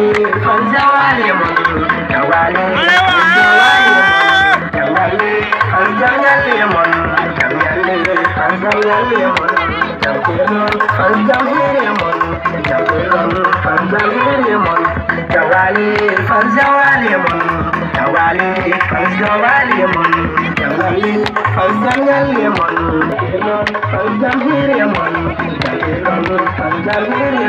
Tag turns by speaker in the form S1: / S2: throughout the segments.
S1: फंजवाले म्हणून ठेवाले ठेवाले फंजवले म्हणून ठेवले फंजवले म्हणून फंजवले म्हणून ठेवले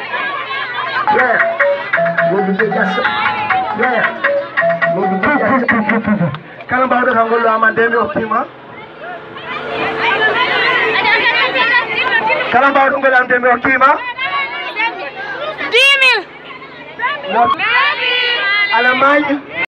S1: Yeah. We'll be just. Yeah. We'll be just.
S2: Kalau bawa dia kanggo lama demi optima. Kalau bawa dia kanggo demi optima.
S3: Dimil.
S2: Alamai.